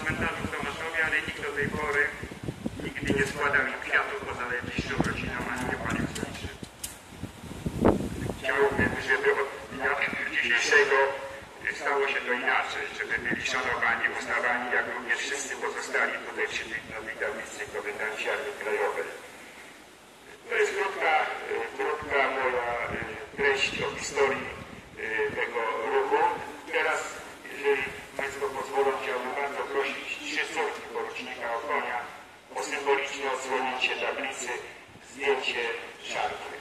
cmentarzu w Tomaszowie, ale nikt do tej pory nigdy nie składał im kwiatów poza najbliższą rodziną, ani nie palił zniczy. Chciałbym, żeby od dnia dzisiejszego stało się to inaczej, żeby byli szanowani, uznawani, jak również wszyscy pozostali tutaj przy tej, na tej tablicy komendanci Armii Krajowej. To jest krótka, krótka moja treść o historii tego macie tablicy zdjęcie szarki.